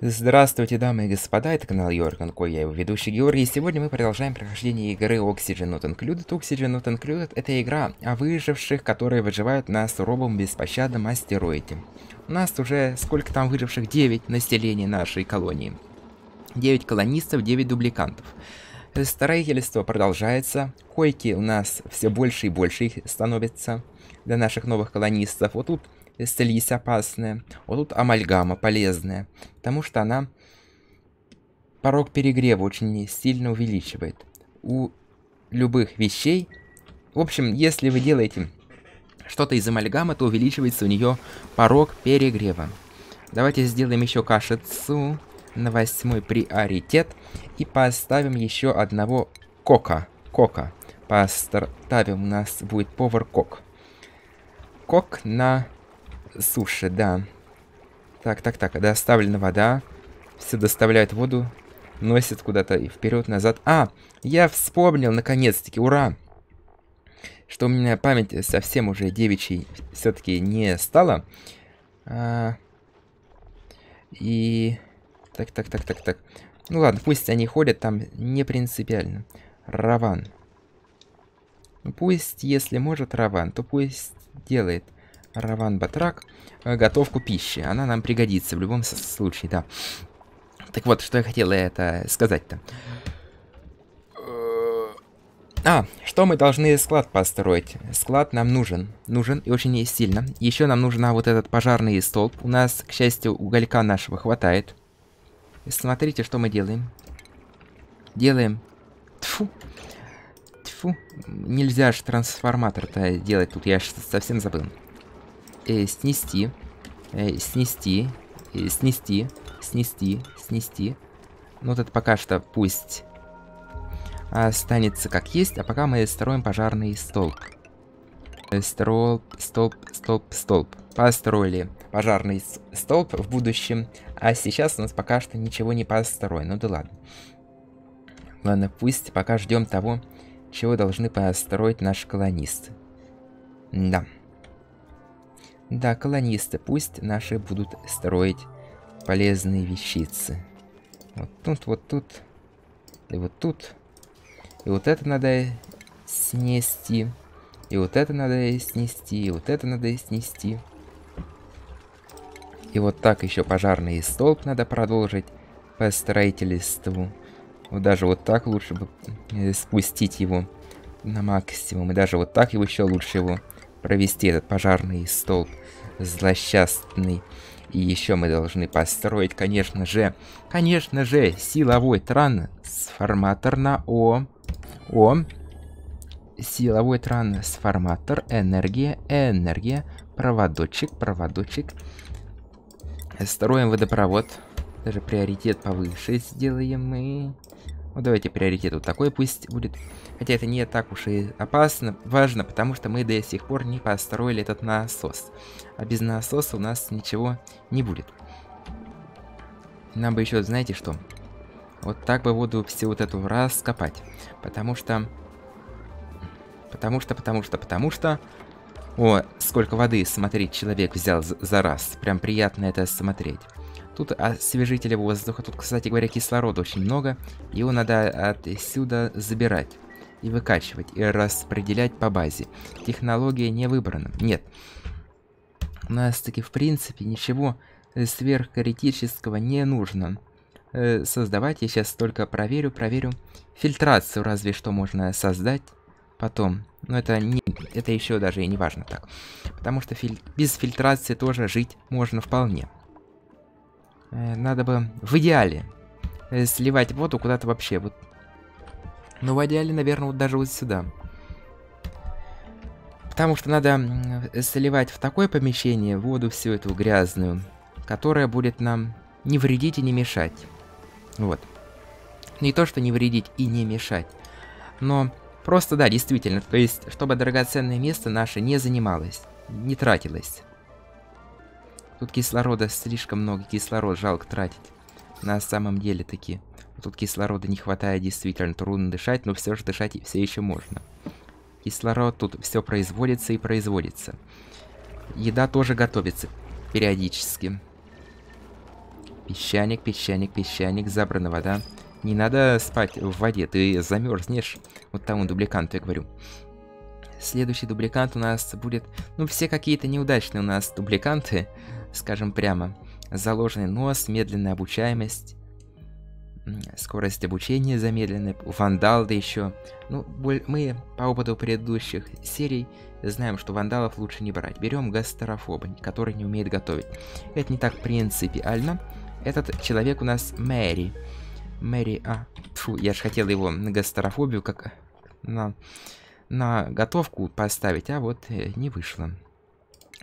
Здравствуйте, дамы и господа, это канал Йорган Кой, я его ведущий Георгий, и сегодня мы продолжаем прохождение игры Oxygen Not Included. Oxygen Not Included — это игра о выживших, которые выживают на суровом беспощадном астероиде. У нас уже сколько там выживших? 9 населения нашей колонии. 9 колонистов, 9 дубликантов. Строительство продолжается, койки у нас все больше и больше их становится для наших новых колонистов. Вот тут слизь опасная. Вот тут амальгама полезная. Потому что она порог перегрева очень сильно увеличивает. У любых вещей... В общем, если вы делаете что-то из амальгама, то увеличивается у нее порог перегрева. Давайте сделаем еще кашицу на восьмой приоритет. И поставим еще одного кока. Кока. Поставим, у нас будет повар кок. Кок на Суши, да. Так, так, так, доставлена вода. Все доставляют воду. Носят куда-то и вперед-назад. А, я вспомнил, наконец-таки, ура! Что у меня память совсем уже девичьей все-таки не стала. А, и... Так, так, так, так, так. Ну ладно, пусть они ходят там не принципиально. Раван. Ну пусть, если может Раван, то пусть делает. Раван Батрак. Э, готовку пищи. Она нам пригодится в любом случае, да. Так вот, что я хотел это сказать-то. А, что мы должны склад построить? Склад нам нужен. Нужен и очень сильно. Еще нам нужен вот этот пожарный столб. У нас, к счастью, уголька нашего хватает. Смотрите, что мы делаем. Делаем... Тфу. Тфу. Нельзя же трансформатор-то делать тут. Я совсем забыл э, снести, э, снести, э, снести, снести, снести. Ну, вот это пока что пусть останется как есть, а пока мы строим пожарный столб. Э, столб, столб, столб, столб. Построили пожарный столб в будущем, а сейчас у нас пока что ничего не построено. Ну да ладно. Ладно, пусть пока ждем того, чего должны построить наши колонисты. Да. Да, колонисты, пусть наши будут строить полезные вещицы. Вот тут, вот тут, и вот тут. И вот это надо снести. И вот это надо снести, и вот это надо снести. И вот так еще пожарный столб надо продолжить по строительству. Вот даже вот так лучше бы э, спустить его на максимум. И даже вот так его еще лучше его провести, этот пожарный столб злосчастный. И еще мы должны построить, конечно же, конечно же, силовой трансформатор на О. О. Силовой трансформатор, энергия, энергия, проводочек, проводочек. Строим водопровод. Даже приоритет повыше сделаем мы. Ну, давайте приоритет вот такой пусть будет. Хотя это не так уж и опасно, важно, потому что мы до сих пор не построили этот насос. А без насоса у нас ничего не будет. Нам бы еще, знаете что? Вот так бы воду всю вот эту раскопать. Потому что... Потому что, потому что, потому что... О, сколько воды, смотри, человек взял за раз. Прям приятно это смотреть. Тут освежителя воздуха. Тут, кстати говоря, кислорода очень много. Его надо отсюда забирать и выкачивать, и распределять по базе. Технология не выбрана. Нет. У нас таки в принципе ничего сверхкритического не нужно э, создавать. Я сейчас только проверю, проверю. Фильтрацию разве что можно создать потом. Но это не, это еще даже и не важно так. Потому что филь без фильтрации тоже жить можно вполне. Э, надо бы в идеале э, сливать воду куда-то вообще. Вот но в идеале, наверное, вот даже вот сюда. Потому что надо заливать в такое помещение воду всю эту грязную, которая будет нам не вредить и не мешать. Вот. Не то, что не вредить и не мешать, но просто, да, действительно, то есть, чтобы драгоценное место наше не занималось, не тратилось. Тут кислорода слишком много, кислород жалко тратить. На самом деле таки. Тут кислорода не хватает, действительно трудно дышать, но все же дышать все еще можно. Кислород тут все производится и производится. Еда тоже готовится периодически. Песчаник, песчаник, песчаник, забрана вода. Не надо спать в воде, ты замерзнешь. Вот тому дубликанту я говорю. Следующий дубликант у нас будет... Ну, все какие-то неудачные у нас дубликанты, скажем прямо. Заложенный нос, медленная обучаемость, скорость обучения замедленная, вандал да еще. Ну, мы по опыту предыдущих серий знаем, что вандалов лучше не брать. Берем гастрофоба, который не умеет готовить. Это не так принципиально. Этот человек у нас Мэри. Мэри, а, фу, я же хотел его на гастрофобию как на, на готовку поставить, а вот э, не вышло.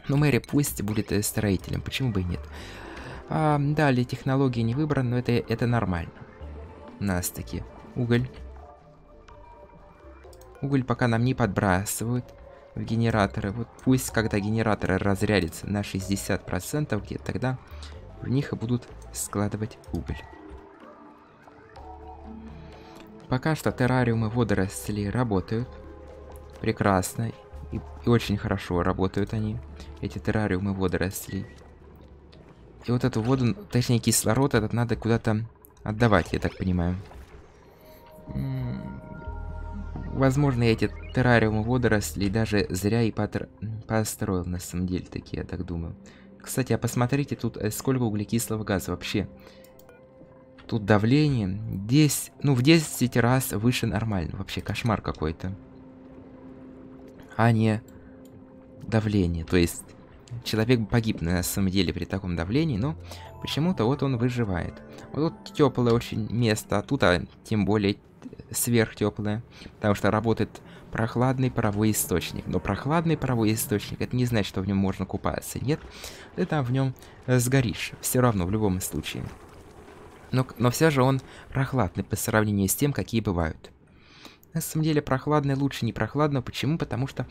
Но Мэри пусть будет э, строителем, почему бы и нет. А, далее, технологии не выбраны, но это, это нормально. У нас таки уголь. Уголь пока нам не подбрасывают в генераторы. Вот пусть, когда генераторы разрядятся на 60% где тогда в них и будут складывать уголь. Пока что террариумы водорослей работают. Прекрасно. И, и очень хорошо работают они, эти террариумы водорослей. И вот эту воду, точнее кислород этот надо куда-то отдавать, я так понимаю. Возможно, эти террариумы водорослей даже зря и построил, на самом деле, такие, я так думаю. Кстати, а посмотрите тут, э, сколько углекислого газа вообще. Тут давление 10, ну в 10 раз выше нормально. Вообще кошмар какой-то. А не давление. То есть человек погиб на самом деле при таком давлении, но почему-то вот он выживает. Вот тут теплое очень место, а тут а, тем более сверхтеплое, потому что работает прохладный паровой источник. Но прохладный паровой источник, это не значит, что в нем можно купаться. Нет, ты там в нем сгоришь. Все равно, в любом случае. Но, но все же он прохладный по сравнению с тем, какие бывают. На самом деле прохладный лучше не прохладного. Почему? Потому что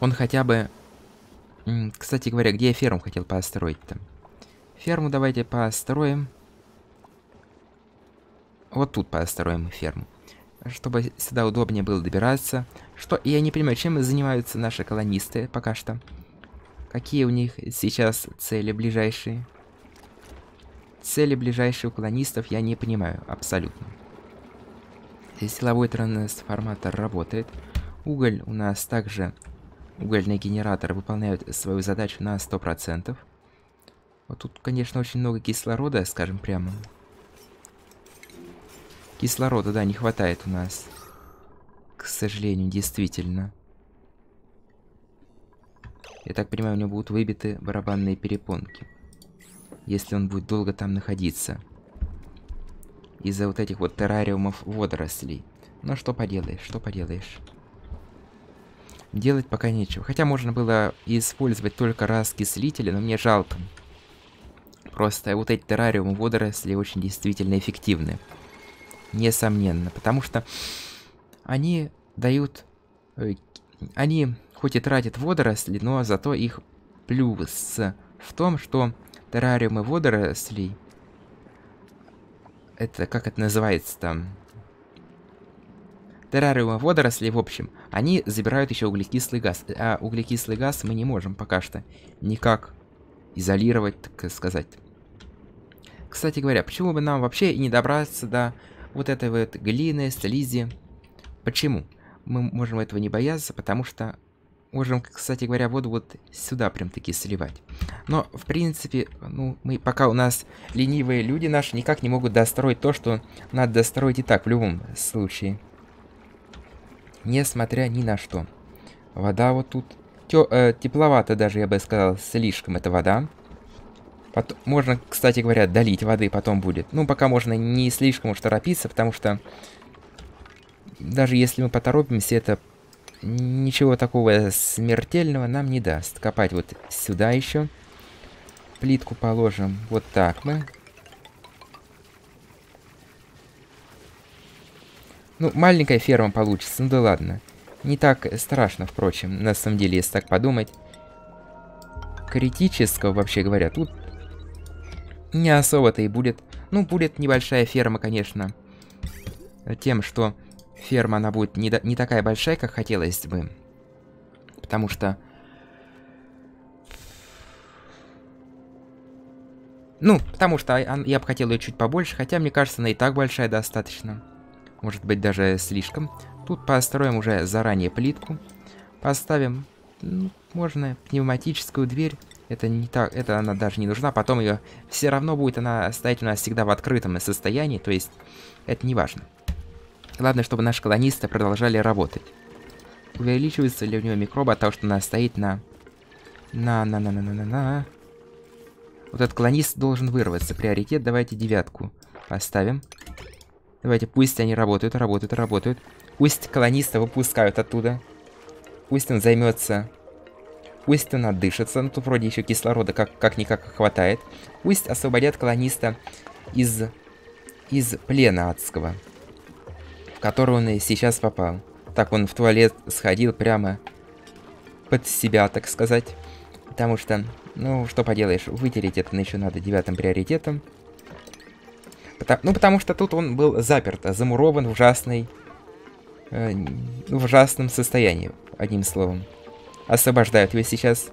он хотя бы... Кстати говоря, где я ферму хотел построить-то? Ферму давайте построим. Вот тут построим ферму. Чтобы сюда удобнее было добираться. Что? Я не понимаю, чем занимаются наши колонисты пока что. Какие у них сейчас цели ближайшие? Цели ближайших колонистов я не понимаю абсолютно. Силовой трансформатор работает. Уголь у нас также... Угольные генераторы выполняют свою задачу на 100%. Вот тут, конечно, очень много кислорода, скажем прямо. Кислорода, да, не хватает у нас. К сожалению, действительно. Я так понимаю, у него будут выбиты барабанные перепонки если он будет долго там находиться. Из-за вот этих вот террариумов водорослей. Но что поделаешь, что поделаешь. Делать пока нечего. Хотя можно было использовать только раскислители, но мне жалко. Просто вот эти террариумы водорослей очень действительно эффективны. Несомненно. Потому что они дают... Э, они хоть и тратят водоросли, но зато их плюс в том, что террариумы водорослей. Это, как это называется там? Террариумы водорослей, в общем, они забирают еще углекислый газ. А углекислый газ мы не можем пока что никак изолировать, так сказать. Кстати говоря, почему бы нам вообще не добраться до вот этой вот глины, слизи? Почему? Мы можем этого не бояться, потому что Можем, кстати говоря, воду вот сюда прям таки сливать. Но, в принципе, ну, мы пока у нас ленивые люди наши никак не могут достроить то, что надо достроить и так, в любом случае. Несмотря ни на что. Вода вот тут... Тё, э, тепловато даже, я бы сказал, слишком эта вода. Потом, можно, кстати говоря, долить воды потом будет. Ну, пока можно не слишком уж торопиться, потому что... Даже если мы поторопимся, это ничего такого смертельного нам не даст. Копать вот сюда еще. Плитку положим вот так мы. Ну, маленькая ферма получится, ну да ладно. Не так страшно, впрочем, на самом деле, если так подумать. Критического, вообще говоря, тут не особо-то и будет. Ну, будет небольшая ферма, конечно. Тем, что ферма, она будет не, не такая большая, как хотелось бы. Потому что... Ну, потому что я бы хотел ее чуть побольше, хотя мне кажется, она и так большая достаточно. Может быть, даже слишком. Тут построим уже заранее плитку. Поставим, ну, можно пневматическую дверь. Это не так, это она даже не нужна. Потом ее все равно будет она стоять у нас всегда в открытом состоянии, то есть это не важно. Главное, чтобы наши колонисты продолжали работать. Увеличивается ли у него микроба от того, что она стоит на... На-на-на-на-на-на-на... Вот этот колонист должен вырваться. Приоритет давайте девятку поставим. Давайте, пусть они работают, работают, работают. Пусть колониста выпускают оттуда. Пусть он займется... Пусть он отдышится. Ну, тут вроде еще кислорода как-никак как хватает. Пусть освободят колониста из... Из плена адского. В который он и сейчас попал. Так, он в туалет сходил прямо под себя, так сказать. Потому что, ну, что поделаешь, вытереть это еще надо девятым приоритетом. Ну, потому что тут он был заперт, замурован в ужасной... Э, в ужасном состоянии, одним словом. Освобождают его сейчас.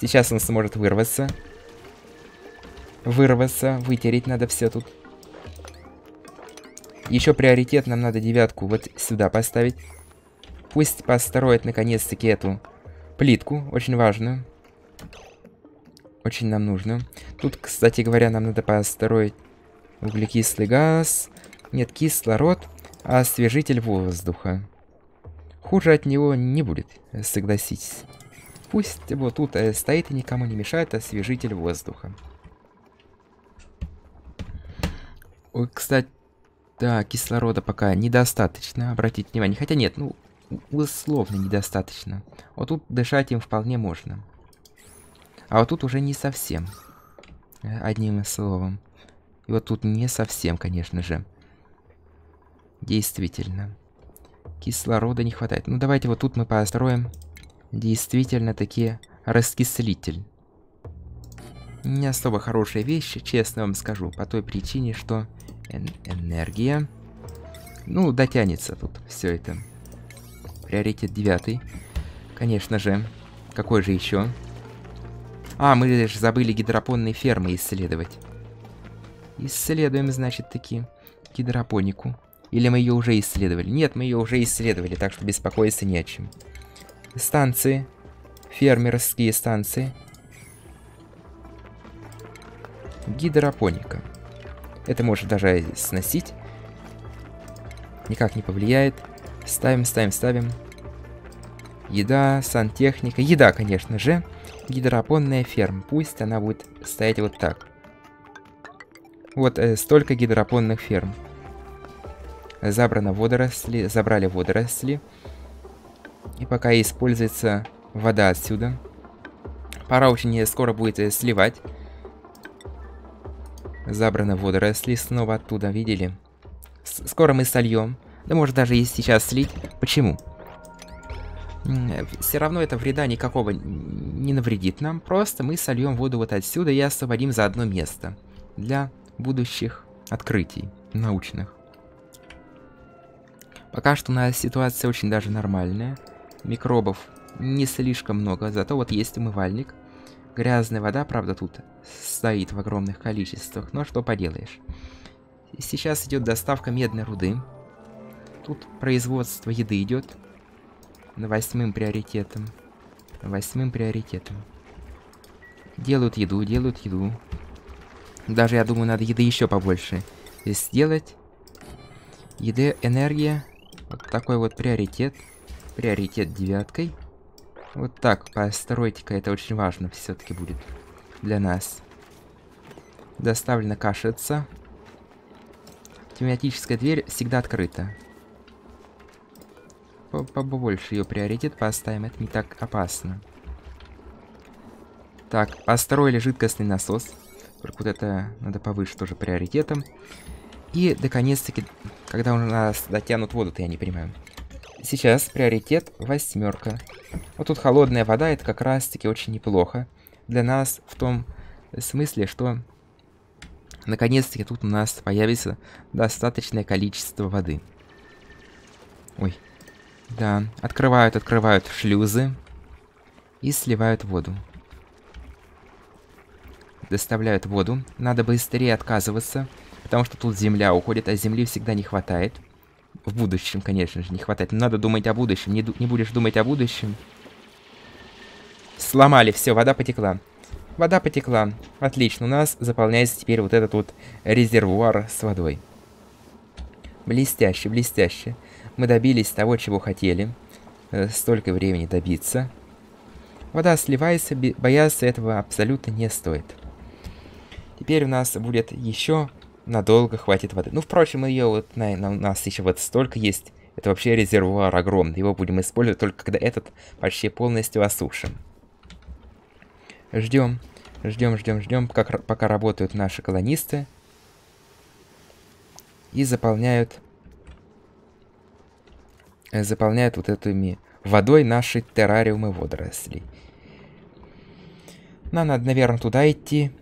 Сейчас он сможет вырваться. Вырваться, вытереть надо все тут. Еще приоритет нам надо девятку вот сюда поставить. Пусть построит наконец-таки эту плитку, очень важную. Очень нам нужно. Тут, кстати говоря, нам надо построить углекислый газ. Нет, кислород, а освежитель воздуха. Хуже от него не будет, согласитесь. Пусть вот тут э, стоит и никому не мешает освежитель воздуха. Ой, кстати, да, кислорода пока недостаточно, обратите внимание. Хотя нет, ну, условно недостаточно. Вот тут дышать им вполне можно. А вот тут уже не совсем. Э, одним словом. Вот тут не совсем, конечно же. Действительно. Кислорода не хватает. Ну, давайте вот тут мы построим действительно таки раскислитель. Не особо хорошая вещь, честно вам скажу, по той причине, что эн энергия... Ну, дотянется тут все это. Приоритет девятый. Конечно же. Какой же еще? А, мы же забыли гидропонные фермы исследовать. Исследуем, значит, таки гидропонику. Или мы ее уже исследовали? Нет, мы ее уже исследовали, так что беспокоиться не о чем. Станции. Фермерские станции. Гидропоника. Это может даже сносить. Никак не повлияет. Ставим, ставим, ставим. Еда, сантехника. Еда, конечно же гидропонная ферма. Пусть она будет стоять вот так. Вот э, столько гидропонных ферм. Забрано водоросли, забрали водоросли. И пока используется вода отсюда. Пора очень скоро будет э, сливать. Забрано водоросли снова оттуда, видели? С скоро мы сольем. Да может даже и сейчас слить. Почему? все равно это вреда никакого не навредит нам. Просто мы сольем воду вот отсюда и освободим за одно место. Для будущих открытий научных. Пока что у нас ситуация очень даже нормальная. Микробов не слишком много, зато вот есть умывальник. Грязная вода, правда, тут стоит в огромных количествах, но что поделаешь. Сейчас идет доставка медной руды. Тут производство еды идет восьмым приоритетом. Восьмым приоритетом. Делают еду, делают еду. Даже, я думаю, надо еды еще побольше сделать. Еды, энергия. Вот такой вот приоритет. Приоритет девяткой. Вот так, постройте-ка, это очень важно все-таки будет для нас. Доставлена кашица. Тематическая дверь всегда открыта побольше ее приоритет поставим, это не так опасно. Так, построили жидкостный насос. Только вот это надо повыше тоже приоритетом. И, наконец-таки, когда у нас дотянут воду-то, я не понимаю. Сейчас приоритет восьмерка. Вот тут холодная вода, это как раз-таки очень неплохо. Для нас в том смысле, что наконец-таки тут у нас появится достаточное количество воды. Ой, да, открывают, открывают шлюзы и сливают воду. Доставляют воду. Надо быстрее отказываться, потому что тут земля уходит, а земли всегда не хватает. В будущем, конечно же, не хватает. надо думать о будущем. Не, не будешь думать о будущем. Сломали, все, вода потекла. Вода потекла. Отлично, у нас заполняется теперь вот этот вот резервуар с водой. Блестяще, блестяще. Мы добились того, чего хотели. Э, столько времени добиться. Вода сливается, бояться этого абсолютно не стоит. Теперь у нас будет еще надолго хватит воды. Ну, впрочем, ее вот, наверное, у нас еще вот столько есть. Это вообще резервуар огромный. Его будем использовать только когда этот почти полностью осушим. Ждем, ждем, ждем, ждем, как, пока работают наши колонисты. И заполняют... Заполняют вот этими водой наши террариумы водорослей. Нам надо, наверное, туда идти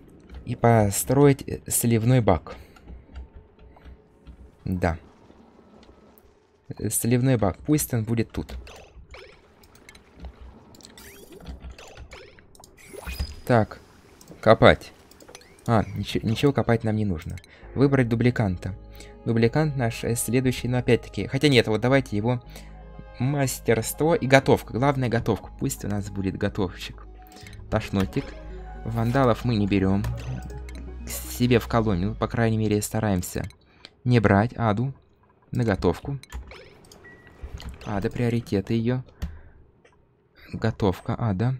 и построить э, сливной бак. Да. Сливной бак. Пусть он будет тут. Так. Копать. А, ничего, ничего копать нам не нужно. Выбрать дубликанта. Дубликант наш э, следующий, но опять-таки... Хотя нет, вот давайте его мастерство и готовка. Главное готовка. Пусть у нас будет готовщик. Тошнотик. Вандалов мы не берем. Себе в колонию, по крайней мере, стараемся не брать Аду на готовку. Ада, приоритеты ее. Готовка Ада.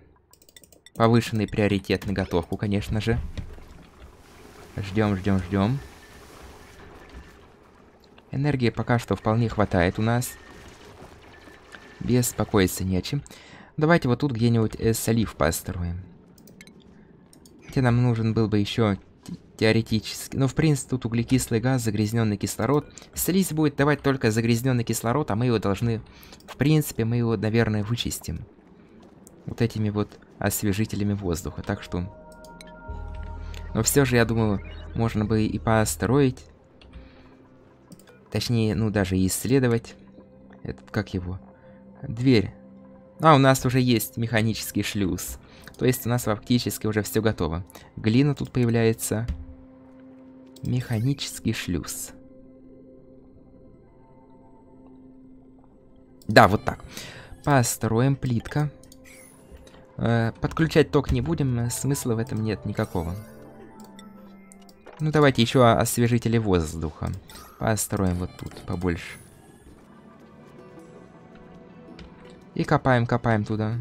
Повышенный приоритет на готовку, конечно же. Ждем, ждем, ждем. Энергии пока что вполне хватает у нас. Беспокоиться не о чем. Давайте вот тут где-нибудь э, солив построим. Хотя нам нужен был бы еще теоретически. Но в принципе тут углекислый газ, загрязненный кислород. Слизь будет давать только загрязненный кислород, а мы его должны... В принципе, мы его, наверное, вычистим. Вот этими вот освежителями воздуха. Так что... Но все же, я думаю, можно бы и построить. Точнее, ну даже и исследовать. Этот, как его? Дверь. А, у нас уже есть механический шлюз. То есть у нас фактически уже все готово. Глина тут появляется. Механический шлюз. Да, вот так. Построим плитка. Э, подключать ток не будем, смысла в этом нет никакого. Ну, давайте еще освежители воздуха. Построим вот тут побольше. И копаем, копаем туда.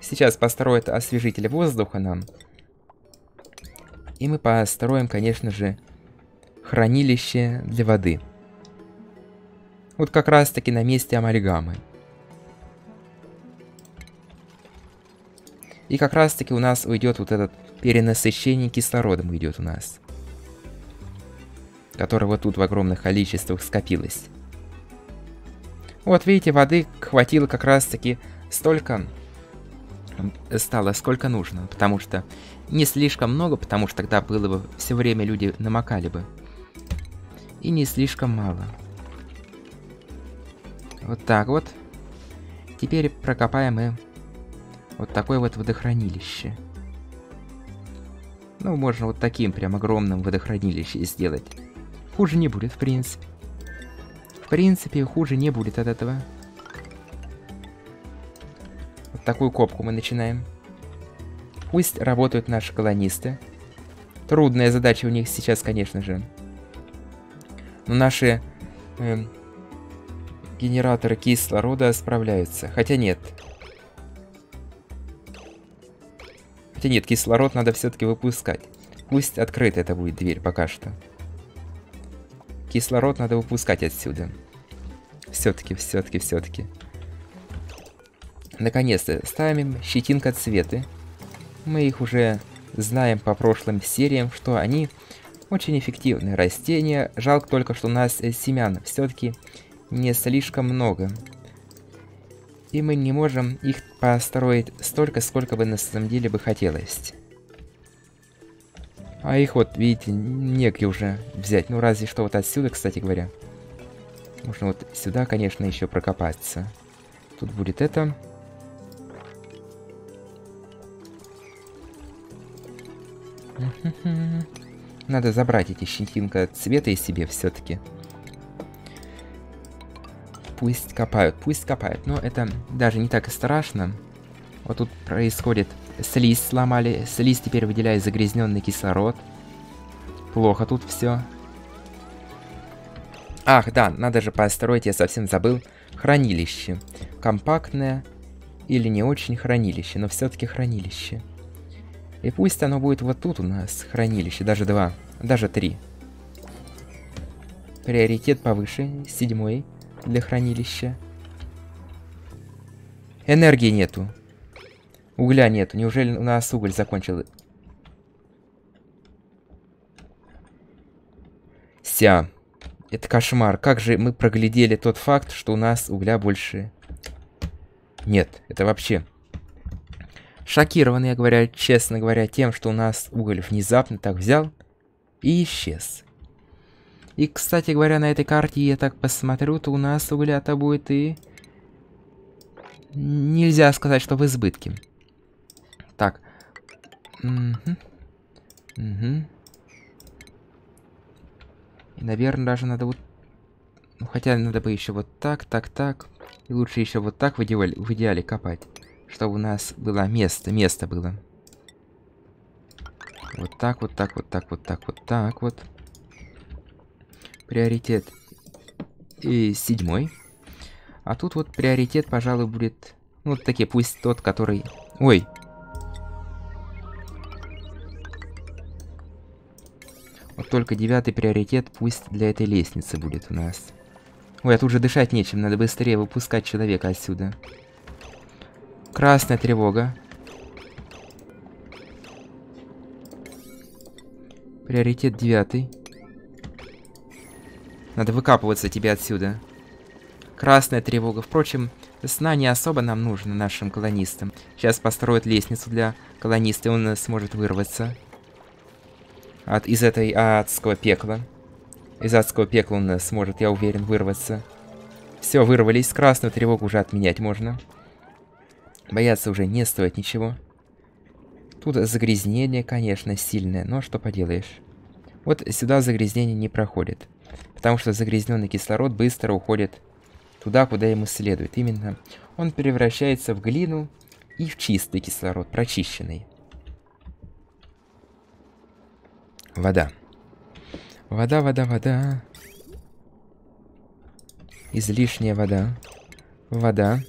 Сейчас построят освежитель воздуха нам. И мы построим, конечно же, хранилище для воды. Вот как раз таки на месте амальгамы. И как раз таки у нас уйдет вот этот перенасыщение кислородом уйдет у нас. Которое вот тут в огромных количествах скопилось. Вот видите, воды хватило как раз таки столько стало, сколько нужно. Потому что не слишком много, потому что тогда было бы все время люди намокали бы. И не слишком мало. Вот так вот. Теперь прокопаем мы вот такое вот водохранилище. Ну, можно вот таким прям огромным водохранилище сделать. Хуже не будет, в принципе. В принципе, хуже не будет от этого. Вот такую копку мы начинаем. Пусть работают наши колонисты. Трудная задача у них сейчас, конечно же. Но наши э, генераторы кислорода справляются. Хотя нет. Хотя нет, кислород надо все-таки выпускать. Пусть открыта это будет дверь пока что. Кислород надо выпускать отсюда. Все-таки, все-таки, все-таки. Наконец-то ставим щетинка цветы. Мы их уже знаем по прошлым сериям, что они очень эффективные растения. Жалко только, что у нас семян все-таки не слишком много. И мы не можем их построить столько, сколько бы на самом деле бы хотелось. А их вот, видите, негде уже взять. Ну, разве что вот отсюда, кстати говоря. Можно вот сюда, конечно, еще прокопаться. Тут будет это. Надо забрать эти щетинка цвета из себе все-таки. Пусть копают, пусть копают. Но это даже не так и страшно. Вот тут происходит... Слизь сломали. Слизь теперь выделяет загрязненный кислород. Плохо тут все. Ах, да, надо же построить, я совсем забыл. Хранилище. Компактное или не очень хранилище, но все-таки хранилище. И пусть оно будет вот тут у нас, хранилище, даже два, даже три. Приоритет повыше, седьмой для хранилища. Энергии нету. Угля нету. Неужели у нас уголь закончил? Ся. Это кошмар. Как же мы проглядели тот факт, что у нас угля больше... Нет, это вообще... Шокирован, я говорю, честно говоря, тем, что у нас уголь внезапно так взял и исчез. И, кстати говоря, на этой карте, я так посмотрю, то у нас угля-то будет и... Нельзя сказать, что в избытке. Угу. Угу. И, наверное, даже надо вот... Ну, хотя надо бы еще вот так, так, так. И лучше еще вот так в идеале, в идеале копать. Чтобы у нас было место, место было. Вот так, вот так, вот так, вот так, вот так вот. Приоритет и седьмой. А тут вот приоритет, пожалуй, будет... Ну, вот такие, пусть тот, который... Ой, Вот только девятый приоритет пусть для этой лестницы будет у нас. Ой, а тут уже дышать нечем, надо быстрее выпускать человека отсюда. Красная тревога. Приоритет девятый. Надо выкапываться тебе отсюда. Красная тревога. Впрочем, сна не особо нам нужно нашим колонистам. Сейчас построят лестницу для колониста, и он сможет вырваться от, из этой адского пекла. Из адского пекла он сможет, я уверен, вырваться. Все, вырвались. Красную тревогу уже отменять можно. Бояться уже не стоит ничего. Тут загрязнение, конечно, сильное, но что поделаешь. Вот сюда загрязнение не проходит. Потому что загрязненный кислород быстро уходит туда, куда ему следует. Именно он превращается в глину и в чистый кислород, прочищенный. Вода. Вода, вода, вода. Излишняя вода. Вода.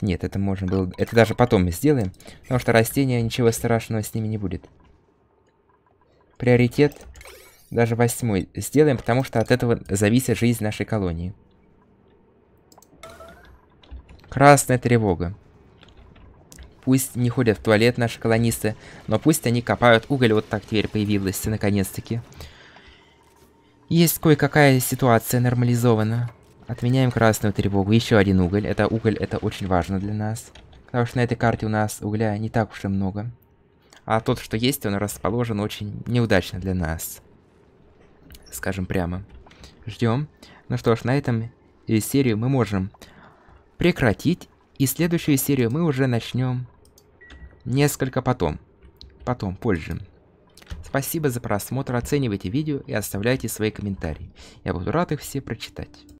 Нет, это можно было... Это даже потом мы сделаем. Потому что растения, ничего страшного с ними не будет. Приоритет даже восьмой сделаем, потому что от этого зависит жизнь нашей колонии. Красная тревога. Пусть не ходят в туалет наши колонисты, но пусть они копают уголь. Вот так теперь появилась, наконец-таки. Есть кое-какая ситуация нормализована. Отменяем красную тревогу. Еще один уголь. Это уголь, это очень важно для нас. Потому что на этой карте у нас угля не так уж и много. А тот, что есть, он расположен очень неудачно для нас. Скажем прямо. Ждем. Ну что ж, на этом серию мы можем прекратить. И следующую серию мы уже начнем Несколько потом. Потом, позже. Спасибо за просмотр, оценивайте видео и оставляйте свои комментарии. Я буду рад их все прочитать.